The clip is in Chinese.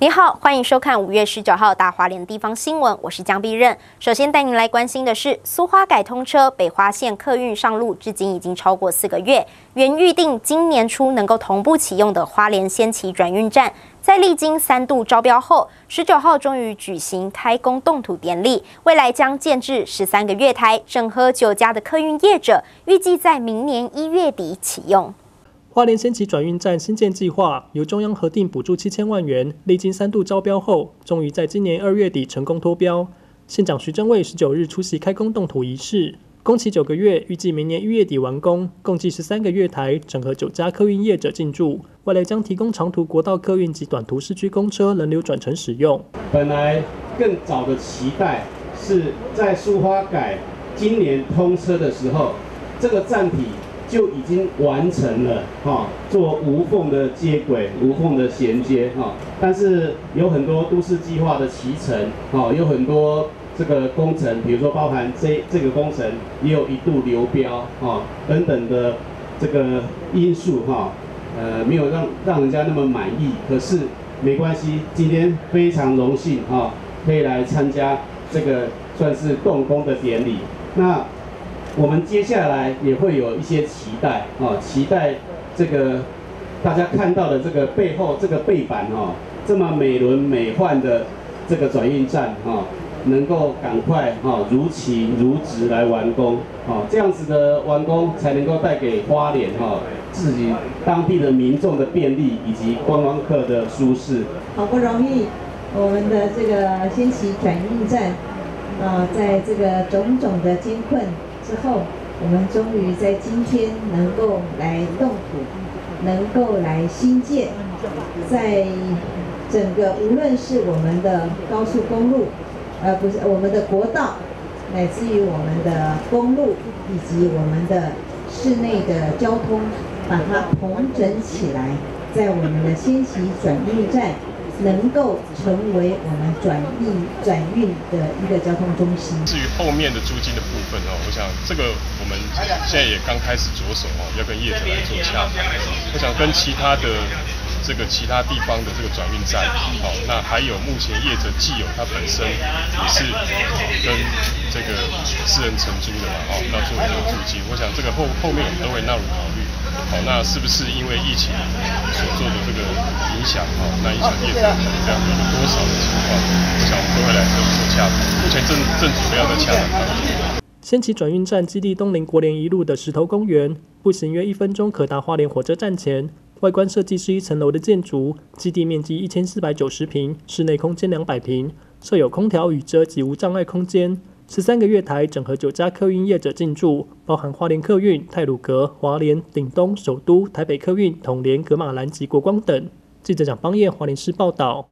你好，欢迎收看五月十九号大华联地方新闻，我是江碧任。首先带您来关心的是苏花改通车，北花线客运上路至今已经超过四个月。原预定今年初能够同步启用的花莲先期转运站，在历经三度招标后，十九号终于举行开工动土典礼。未来将建制十三个月台，整合九家的客运业者，预计在明年一月底启用。花莲先期转运站新建计划由中央核定补助七千万元，历经三度招标后，终于在今年二月底成功脱标。县长徐正伟十九日出席开工动土仪式，工期九个月，预计明年一月底完工，共计十三个月台，整合九家客运业者进驻，未来将提供长途国道客运及短途市区公车轮流转乘使用。本来更早的期待是在苏花改今年通车的时候，这个站体。就已经完成了哈，做无缝的接轨、无缝的衔接哈。但是有很多都市计划的骑程哈，有很多这个工程，比如说包含这这个工程也有一度流标哈等等的这个因素哈，呃，没有让让人家那么满意。可是没关系，今天非常荣幸哈，可以来参加这个算是动工的典礼。那。我们接下来也会有一些期待啊，期待这个大家看到的这个背后这个背板哈，这么美轮美奂的这个转运站哈，能够赶快哈如期如职来完工啊，这样子的完工才能够带给花莲哈自己当地的民众的便利以及观光客的舒适。好不容易我们的这个新奇转运站啊，在这个种种的艰困。之后，我们终于在今天能够来动土，能够来新建，在整个无论是我们的高速公路，呃，不是我们的国道，乃至于我们的公路以及我们的室内的交通，把它统整起来，在我们的先行转运站。能够成为我们转运转运的一个交通中心。至于后面的租金的部分哦，我想这个我们现在也刚开始着手哦，要跟业者来做洽谈。我想跟其他的这个其他地方的这个转运站，好，那还有目前业者既有它本身也是跟这个私人承租的嘛，哦，要做一个租金。我想这个后后面我们都会纳入考虑。好，那是不是因为疫情所做的这个影响？哈，那影响业者这样的多少的情况？我想我们都会来做做洽谈。目前正正准备要在洽谈当中。先期转运站基地东临国联一路的石头公园，步行约一分钟可达花莲火车站前。外观设计是一层楼的建筑，基地面积一千四百九十平，室内空间两百平，设有空调、雨遮及无障碍空间。十三个月台整合九家客运业者进驻，包含花莲客运、泰鲁阁、华联、顶东、首都、台北客运、统联、格马兰及国光等。记者蒋邦彦，华联市报道。